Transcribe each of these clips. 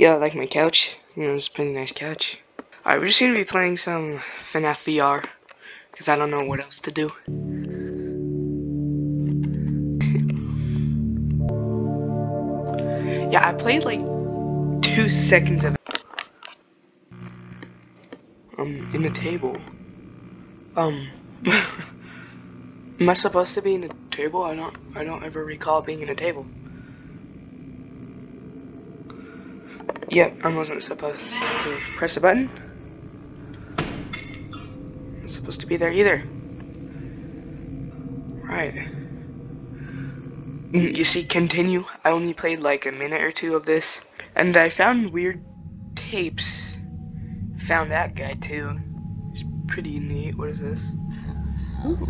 Yeah, I like my couch. You know, it's a pretty nice couch. Alright, we're just gonna be playing some FNAF VR. Because I don't know what else to do. yeah, I played like two seconds of it. Um, in the table. Um, am I supposed to be in a table? I don't, I don't ever recall being in a table. Yep, I wasn't supposed to press a button. I'm supposed to be there either. Right. You see, continue. I only played like a minute or two of this. And I found weird tapes. Found that guy too. It's pretty neat. What is this? Ooh.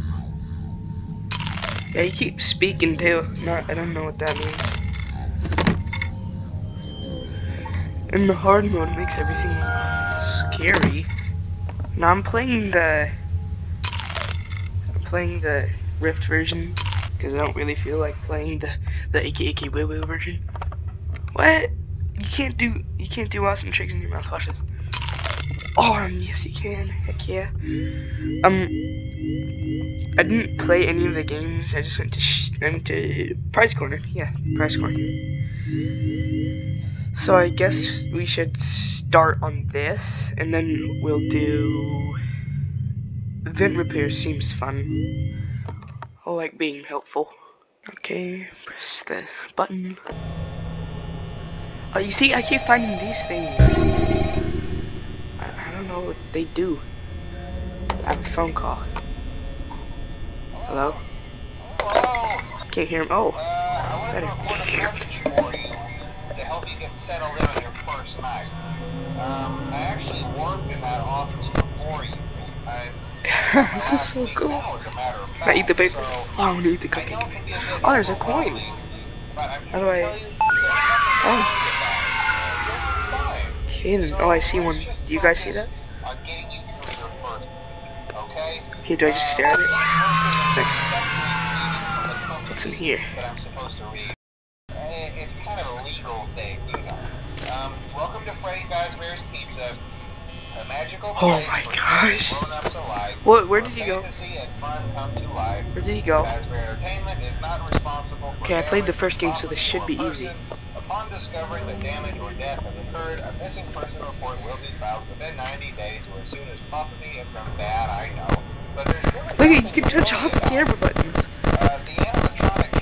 Yeah, he keeps speaking too. Not, I don't know what that means. And the hard mode makes everything scary. Now I'm playing the I'm playing the Rift version because I don't really feel like playing the the Icky Icky Woo Woo version. What? You can't do you can't do awesome tricks in your mouth. Watch. Oh, yes you can. Heck yeah. Um, I didn't play any of the games. I just went to sh I went to Prize Corner. Yeah, Prize Corner. So I guess we should start on this, and then we'll do... Vent repair seems fun. I like being helpful. Okay, press the button. Oh, you see, I keep finding these things. I, I don't know what they do. I have a phone call. Hello? Can't hear him. Oh, better this is so cool. I eat the paper. Oh, I want to eat the cupcake. Oh, there's a coin. How do I? Oh. Okay, oh, I see one. Do you guys see that? Okay, do I just stare at it? Thanks. What's in here? it's kind of a legal thing, you know. Um, welcome to Freddy Fazbear's Pizza. A oh my gosh. What, where did he go? Where did he go? Okay, I played the first game, so this should be easy. Upon discovering damage or death has occurred, a missing person report will be filed within 90 days or as soon as possibly if from bad, I know. But there's really Look, you can touch all the camera buttons. Uh, the animatronic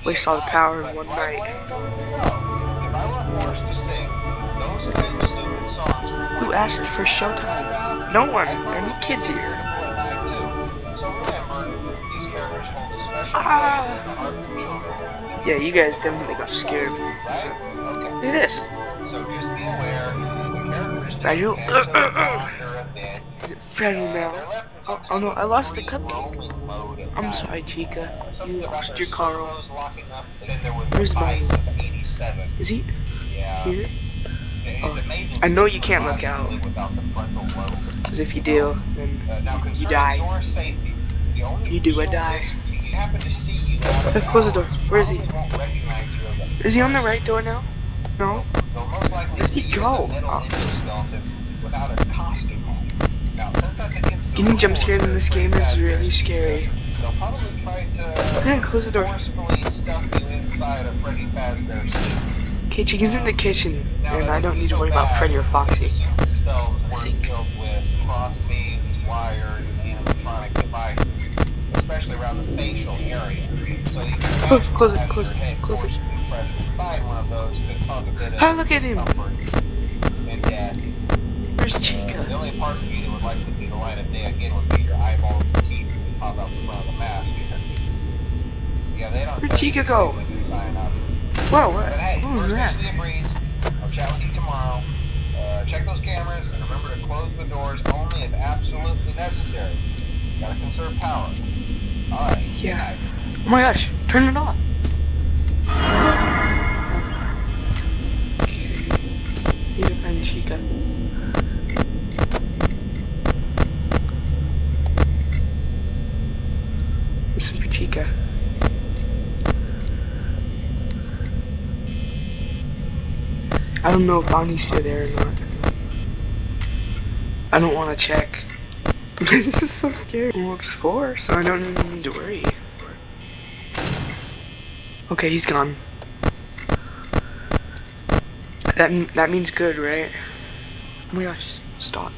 Waste all the power in one night. Who asked for showtime? No one. Any kids here? Ah! Yeah, you guys definitely got scared. Look at this. Fragile. Uh, uh, uh, Is it fragile now? Oh, oh no, I lost the cupcake. I'm sorry, Chica. You lost your Carl. Where's mine? Is he here? I know you can't look out. Because if you do, then you die. You do or die. Let's close the door. Where is he? Is he on the right door now? No? Where did he go? Oh. Getting jump scared in this game is really scary. Yeah, close the door. Okay, chicken's in the kitchen, and I don't need to worry about Freddy or Foxy. I think. especially around the facial area. So you oh, close it, close it, close it. Look at him. Where's Chica? Uh, the only parts of you that would like to see the light of day again would be your eyeballs and teeth pop out the front of the mask yeah, they don't Where'd Chica go? Whoa, what? But hey, what was that? breeze. I'll chat with you tomorrow. Uh, check those cameras and remember to close the doors only if absolutely necessary. Gotta conserve power. Alright. Yeah. Oh my gosh, turn it off. Need to find Chica. Chica. I don't know if Bonnie's still there or not. I don't want to check. this is so scary. Well, it's four, so I don't even need to worry. Okay, he's gone. That that means good, right? Oh my gosh, stop.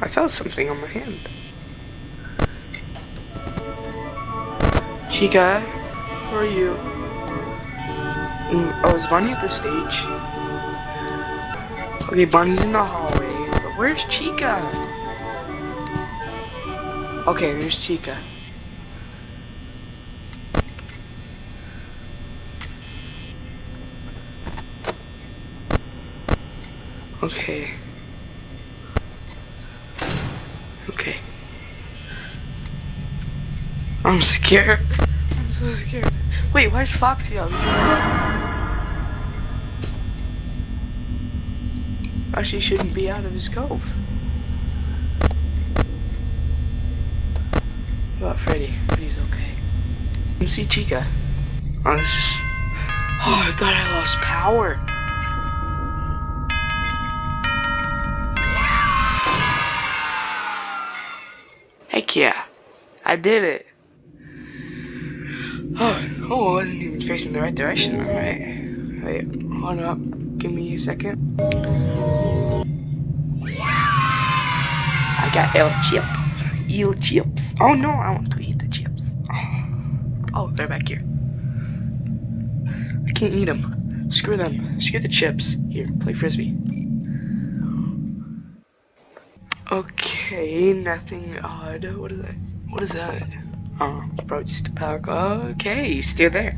I felt something on my hand. Chica, where are you? Mm, oh, is Bonnie at the stage? Okay, Bonnie's in the hallway, but where's Chica? Okay, there's Chica. Okay. Okay. I'm scared. So scared. Wait, why is Foxy out here? Actually, shouldn't be out of his cove. What about Freddy? Freddy's okay. Let's see Chica. Oh, this is... Oh, I thought I lost power. Heck yeah. I did it. Oh, oh, I wasn't even facing the right direction. Alright. Wait, hold up. Give me a second. I got L chips. Eel chips. Oh no, I want to eat the chips. Oh, they're back here. I can't eat them. Screw them. Screw the chips. Here, play frisbee. Okay, nothing odd. What is that? What is that? Oh, probably just a power cord. Okay, he's still there.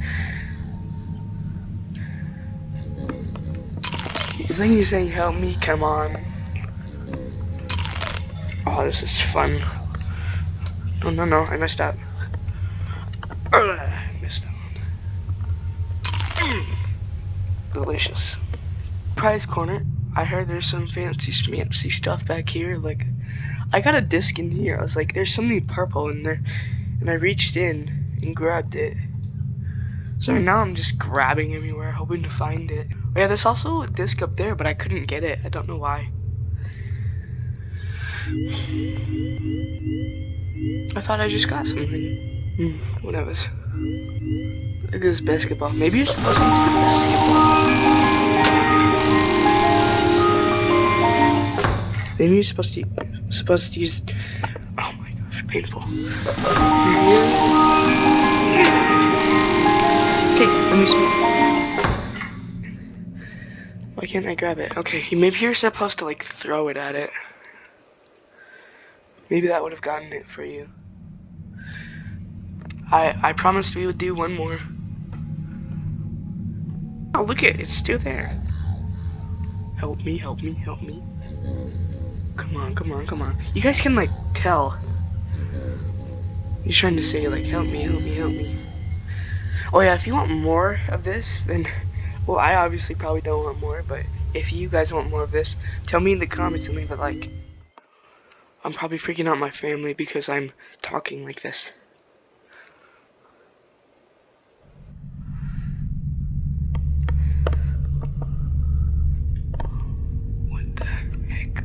Is that you saying help me? Come on. Oh, this is fun. No, no, no, I messed up. I missed that Mm. Delicious. Prize corner. I heard there's some fancy fancy stuff back here. Like, I got a disc in here. I was like, there's something purple in there. And I reached in and grabbed it. So now I'm just grabbing everywhere, hoping to find it. Oh, yeah, there's also a disc up there, but I couldn't get it. I don't know why. I thought I just got something. Hmm, whatever. Look at this basketball. Maybe you're supposed to use the basketball. Maybe you're supposed to supposed to use. My painful. Okay, let me see. Why can't I grab it? Okay, maybe you're supposed to like throw it at it. Maybe that would have gotten it for you. I I promised we would do one more. Oh, look it, it's still there. Help me, help me, help me. Come on, come on, come on. You guys can like tell. He's trying to say like, help me, help me, help me. Oh yeah, if you want more of this, then, well, I obviously probably don't want more, but if you guys want more of this, tell me in the comments and leave a like. I'm probably freaking out my family because I'm talking like this. What the heck?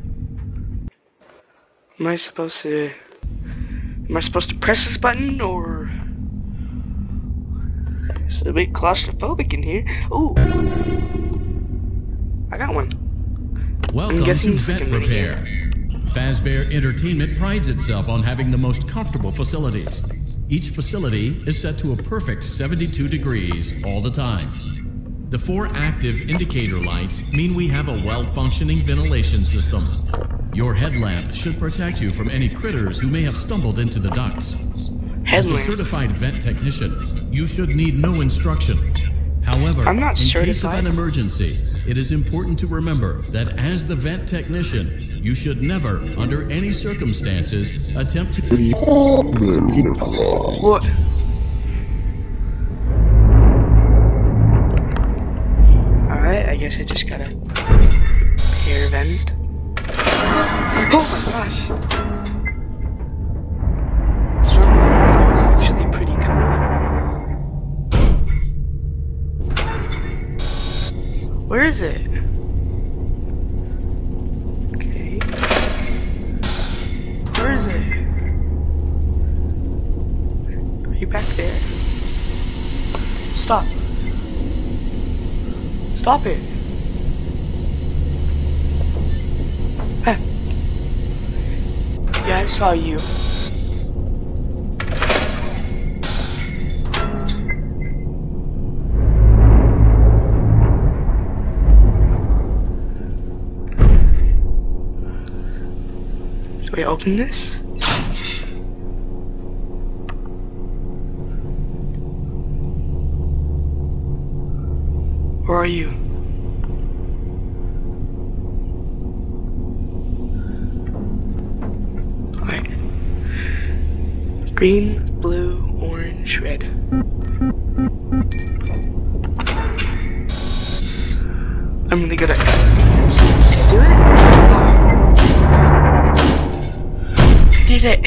Am I supposed to... Am I supposed to press this button or... It's a bit claustrophobic in here. Oh, I got one. Welcome to Vent Repair. Fazbear Entertainment prides itself on having the most comfortable facilities. Each facility is set to a perfect 72 degrees all the time. The four active indicator lights mean we have a well-functioning ventilation system. Your headlamp should protect you from any critters who may have stumbled into the ducts. As a certified vent technician, you should need no instruction. However, I'm not in case of an emergency, it is important to remember that as the vent technician, you should never, under any circumstances, attempt to What? Alright, I guess I just gotta Stop. Stop it. Hey. Yeah, I saw you. Should we open this? Where are you? Alright. Green, blue, orange, red. I'm really good at do it. Did it.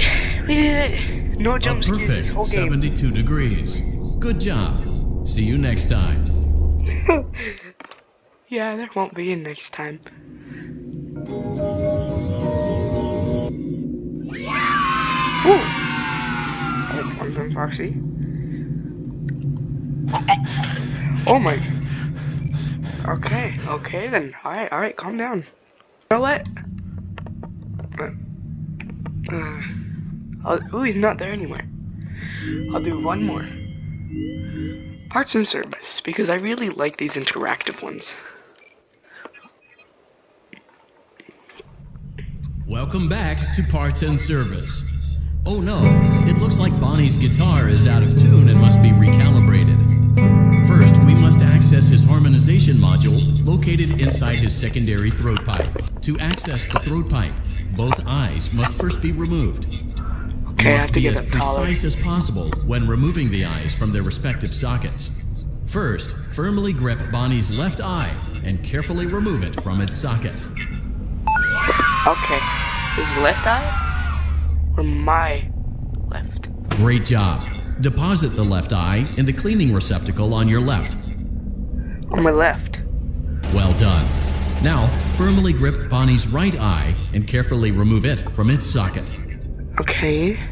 We did it. No jump scares perfect. 72 degrees. Good job. See you next time. Yeah, there won't be a next time. Ooh. Oh, I'm from Foxy. Oh my. Okay, okay then. Alright, alright, calm down. You know what? Uh, uh, he's not there anymore. I'll do one more. Parts and service, because I really like these interactive ones. Welcome back to Parts and Service. Oh no, it looks like Bonnie's guitar is out of tune and must be recalibrated. First, we must access his harmonization module located inside his secondary throat pipe. To access the throat pipe, both eyes must first be removed. Must be as precise as possible when removing the eyes from their respective sockets. First, firmly grip Bonnie's left eye and carefully remove it from its socket. Okay, his left eye or my left? Great job. Deposit the left eye in the cleaning receptacle on your left. On my left. Well done. Now, firmly grip Bonnie's right eye and carefully remove it from its socket. Okay.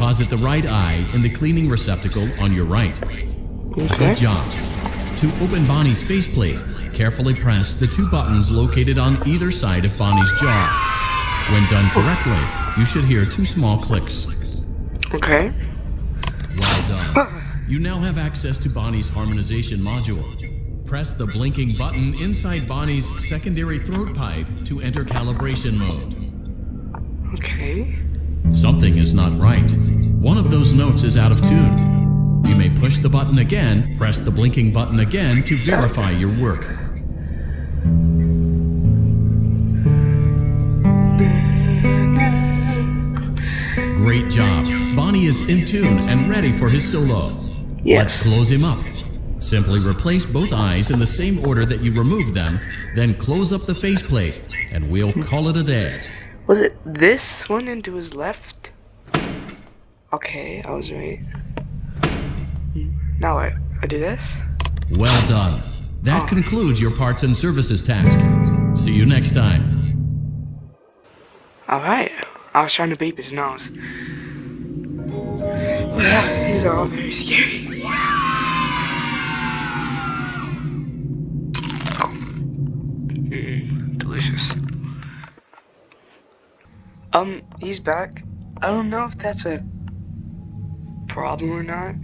Deposit the right eye in the cleaning receptacle on your right. Okay. Good job. To open Bonnie's faceplate, carefully press the two buttons located on either side of Bonnie's jaw. When done correctly, you should hear two small clicks. Okay. Well done. You now have access to Bonnie's harmonization module. Press the blinking button inside Bonnie's secondary throat pipe to enter calibration mode. Something is not right. One of those notes is out of tune. You may push the button again, press the blinking button again to verify your work. Great job. Bonnie is in tune and ready for his solo. Yes. Let's close him up. Simply replace both eyes in the same order that you removed them, then close up the faceplate, and we'll call it a day. Was it this one into his left? Okay, I was right. Now I, I do this? Well done. That Oh. concludes your parts and services task. See you next time. Alright. I was trying to beep his nose. Well, these are all very scary. Um, he's back. I don't know if that's a problem or not.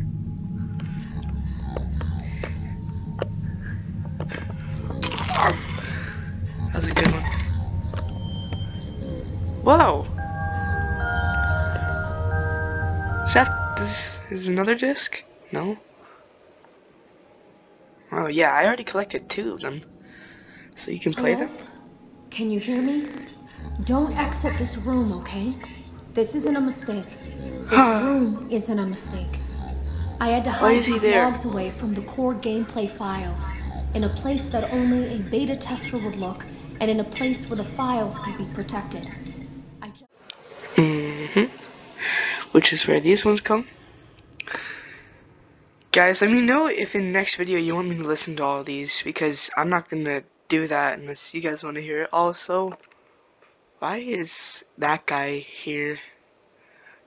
That was a good one. Whoa! Is that this is another disc? No. Oh yeah, I already collected two of them, so you can play them. Can you hear me? Don't exit this room, okay? This isn't a mistake. This room isn't a mistake. I had to hide these there? logs away from the core gameplay files, in a place that only a beta tester would look, and in a place where the files could be protected. Mm-hmm. Which is where these ones come. Guys, let me know if in the next video you want me to listen to all of these, because I'm not gonna do that unless you guys want to hear it. Also, why is that guy here?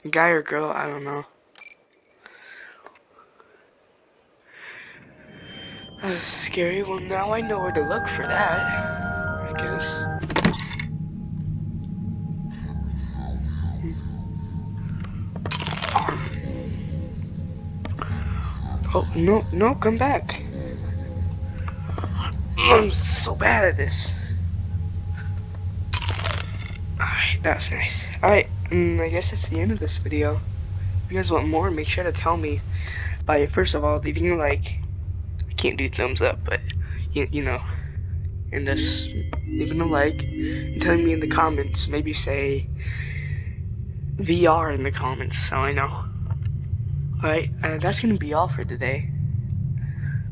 Guy or girl? I don't know. That's scary. Well, now I know where to look for that. I guess. Oh, no, no, come back. I'm so bad at this. Alright, that was nice. Alright, um, I guess that's the end of this video. If you guys want more, make sure to tell me by, first of all, leaving a like. I can't do thumbs up, but, you, you know. And just leaving a like and telling me in the comments. Maybe say VR in the comments so I know. Alright, uh, that's gonna be all for today.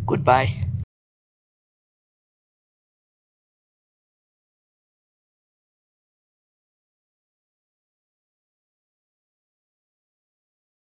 Goodbye.